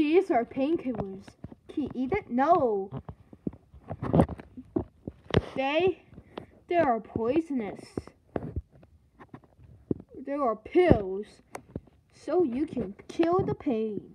These are painkillers. Can you eat it? No. They, they are poisonous. They are pills, so you can kill the pain.